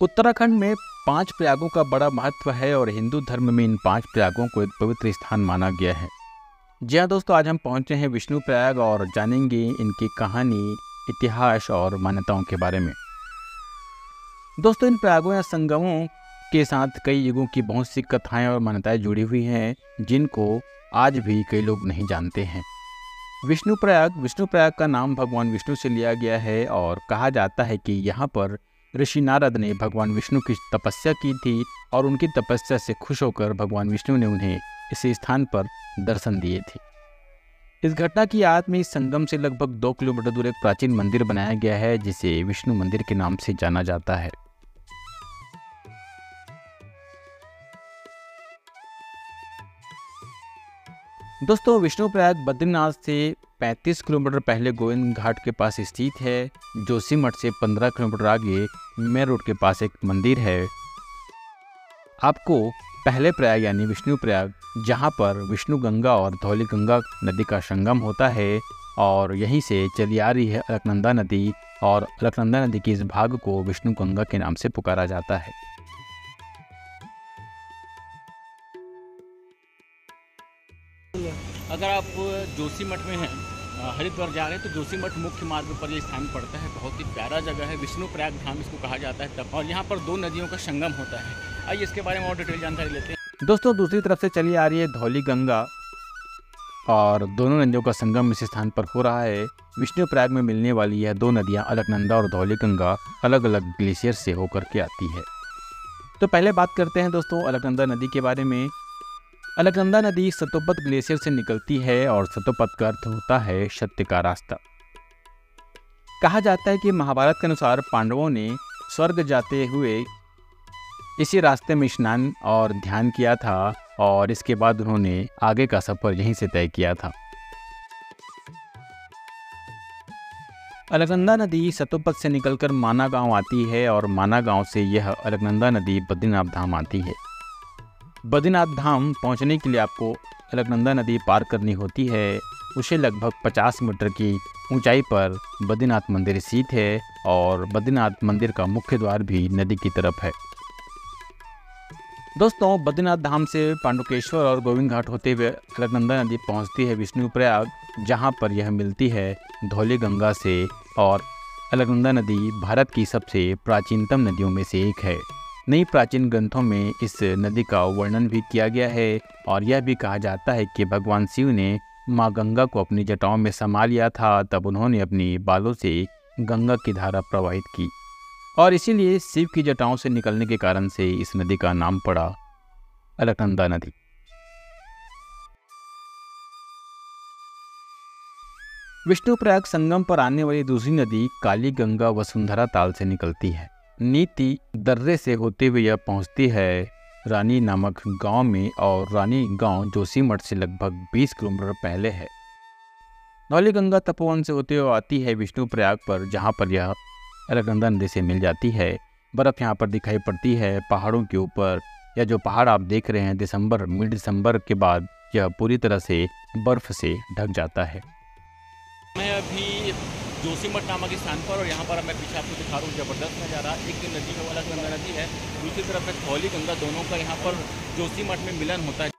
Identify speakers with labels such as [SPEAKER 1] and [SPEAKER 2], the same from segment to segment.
[SPEAKER 1] उत्तराखंड में पाँच प्रयागों का बड़ा महत्व है और हिंदू धर्म में इन पाँच प्रयागों को एक पवित्र स्थान माना गया है। जी हाँ दोस्तों, आज हम पहुँचे हैं विष्णु प्रयाग और जानेंगे इनकी कहानी, इतिहास और मान्यताओं के बारे में। दोस्तों, इन प्रयागों या संगमों के साथ कई युगों की बहुत सी कथाएँ और मान्यताएँ जुड़ी हुई हैं, जिनको आज भी कई लोग नहीं जानते हैं। विष्णु प्रयाग विष्णु प्रयाग का नाम भगवान विष्णु से लिया गया है और कहा जाता है कि यहाँ पर ऋषि नारद ने भगवान विष्णु की तपस्या की थी और उनकी तपस्या से खुश होकर भगवान विष्णु ने उन्हें इस स्थान पर दर्शन दिए थे। इस घटना की याद में संगम से लगभग दो किलोमीटर दूर एक प्राचीन मंदिर बनाया गया है, जिसे विष्णु मंदिर के नाम से जाना जाता है। दोस्तों विष्णु प्रयाग बद्रीनाथ से 35 किलोमीटर पहले गोविंद घाट के पास स्थित है, जोशीमठ से 15 किलोमीटर आगे मेर रोड के पास एक मंदिर है। आपको पहले प्रयाग यानी विष्णु प्रयाग, जहाँ पर विष्णु गंगा और धौली गंगा नदी का संगम होता है, और यहीं से चली आ रही है अलकनंदा नदी, और अलकनंदा नदी के इस भाग को विष्णु गंगा के नाम से पुकारा जाता है।
[SPEAKER 2] अगर आप जोशी मठ में हैं हरिद्वार जा रहे हैं तो जोशी मठ मुख्य मार्ग पर ये स्थान पड़ता है। बहुत ही प्यारा जगह है विष्णु प्रयाग धाम इसको कहा जाता है तब। और यहाँ पर दो नदियों का संगम होता है। आइए इसके बारे में और डिटेल जानकारी लेते हैं।
[SPEAKER 1] दोस्तों, दूसरी तरफ़ से चली आ रही है धौली गंगा। और दोनों नदियों का संगम इस स्थान पर हो रहा है। विष्णु प्रयाग में मिलने वाली यह दो नदियाँ अलकनंदा और धौली गंगा अलग अलग ग्लेशियर से होकर के आती है। तो पहले बात करते हैं दोस्तों अलकनंदा नदी के बारे में। अलकनंदा नदी सतोपत ग्लेशियर से निकलती है और सतोपत का अर्थ होता है सत्य का रास्ता। कहा जाता है कि महाभारत के अनुसार पांडवों ने स्वर्ग जाते हुए इसी रास्ते में स्नान और ध्यान किया था और इसके बाद उन्होंने आगे का सफ़र यहीं से तय किया था। अलकनंदा नदी सतोपत से निकलकर माना गाँव आती है और माना गाँव से यह अलकनंदा नदी बद्रीनाथ धाम आती है। बद्रीनाथ धाम पहुँचने के लिए आपको अलकनंदा नदी पार करनी होती है। उसे लगभग 50 मीटर की ऊंचाई पर बद्रीनाथ मंदिर स्थित है और बद्रीनाथ मंदिर का मुख्य द्वार भी नदी की तरफ़ है। दोस्तों, बद्रीनाथ धाम से पांडुकेश्वर और गोविंद घाट होते हुए अलकनंदा नदी पहुँचती है विष्णु प्रयाग जहाँ पर यह मिलती है धौली गंगा से और अलकनंदा नदी भारत की सबसे प्राचीनतम नदियों में से एक है। नई प्राचीन ग्रंथों में इस नदी का वर्णन भी किया गया है और यह भी कहा जाता है कि भगवान शिव ने माँ गंगा को अपनी जटाओं में समा लिया था, तब उन्होंने अपनी बालों से गंगा की धारा प्रवाहित की। और इसीलिए शिव की जटाओं से निकलने के कारण से इस नदी का नाम पड़ा अलकनंदा नदी। विष्णु प्रयाग संगम पर आने वाली दूसरी नदी काली गंगा वसुंधरा ताल से निकलती है। नीति दर्रे से होते हुए यह पहुँचती है। रानी नामक गाँव में और रानी गाँव जोशीमठ से लगभग 20 किलोमीटर पहले है। नौली गंगा तपोवन से होते हुए आती है विष्णु प्रयाग पर, जहाँ पर यह अलगंदा नदी से मिल जाती है। बर्फ़ यहाँ पर दिखाई पड़ती है पहाड़ों के ऊपर। या जो पहाड़ आप देख रहे हैं, दिसंबर मिड दिसंबर के बाद यह पूरी तरह से बर्फ़ से ढक जाता है।
[SPEAKER 2] मैं अभी जोशीमठ नामक स्थान पर और यहाँ पर मैं पीछे आपको दिखा रहा हूँ, ज़बरदस्त नज़ारा। एक नदी है, वाला गंगा नदी है। दूसरी तरफ़ है धौली गंगा, दोनों का यहाँ पर जोशीमठ में मिलन होता है।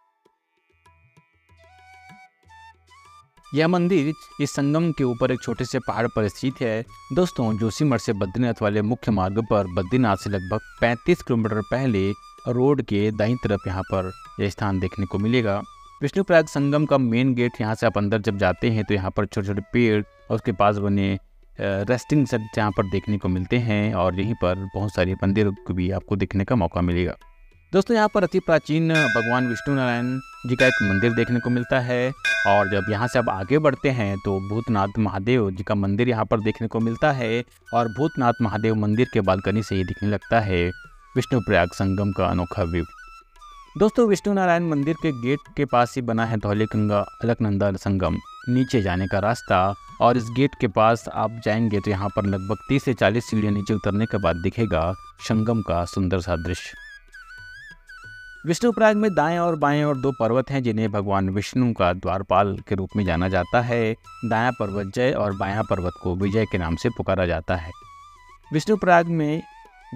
[SPEAKER 1] यह मंदिर इस संगम के ऊपर एक छोटे से पहाड़ पर स्थित है। दोस्तों, जोशीमठ से बद्रीनाथ वाले मुख्य मार्ग पर बद्रीनाथ से लगभग 35 किलोमीटर पहले रोड के दाई तरफ़ यहाँ पर यह स्थान देखने को मिलेगा। विष्णुप्रयाग संगम का मेन गेट यहाँ से आप अंदर जब जाते हैं तो यहाँ पर छोटे छोटे पेड़ उसके पास बने रेस्टिंग सेट यहाँ पर देखने को मिलते हैं और यहीं पर बहुत सारे मंदिर को भी आपको देखने का मौका मिलेगा। दोस्तों, यहाँ पर अति प्राचीन भगवान विष्णु नारायण जी का एक मंदिर देखने को मिलता है और जब यहाँ से आप आगे बढ़ते हैं तो भूतनाथ महादेव जी का मंदिर यहाँ पर देखने को मिलता है और भूतनाथ महादेव मंदिर के बालकनी से ही दिखने लगता है विष्णु प्रयाग संगम का अनोखा व्यू। दोस्तों, विष्णु नारायण मंदिर के गेट के पास ही बना है धौली गंगा अलकनंदा संगम। नीचे जाने का रास्ता और इस गेट के पास आप जाएँगे तो यहाँ पर लगभग 30 से 40 सीढ़ियाँ नीचे उतरने के बाद दिखेगा संगम का सुंदर सा दृश्य। विष्णुप्रयाग में दाएँ और बाएँ और दो पर्वत हैं, जिन्हें भगवान विष्णु का द्वारपाल के रूप में जाना जाता है। दाया पर्वत जय और बायां पर्वत को विजय के नाम से पुकारा जाता है। विष्णुप्रयाग में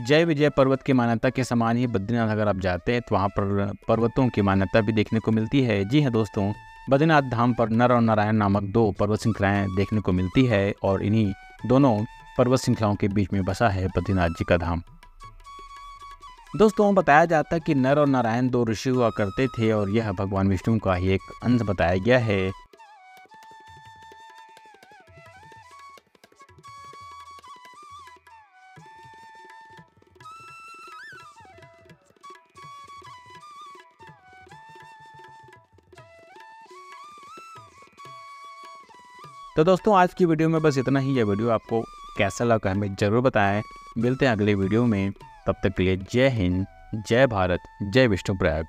[SPEAKER 1] जय विजय पर्वत की मान्यता के समान ही बद्रीनाथ, अगर आप जाते हैं तो वहाँ पर पर्वतों की मान्यता भी देखने को मिलती है। जी हाँ दोस्तों बद्रीनाथ धाम पर नर और नारायण नामक दो पर्वत श्रृंखलाएँ देखने को मिलती है और इन्हीं दोनों पर्वत श्रृंखलाओं के बीच में बसा है बद्रीनाथ जी का धाम। दोस्तों, बताया जाता है कि नर और नारायण दो ऋषि हुआ करते थे और यह भगवान विष्णु का ही एक अंश बताया गया है। तो दोस्तों, आज की वीडियो में बस इतना ही। यह वीडियो आपको कैसा लगा हमें ज़रूर बताएँ। मिलते हैं अगले वीडियो में। तब तक के लिए जय हिंद, जय भारत, जय विष्णु प्रयाग।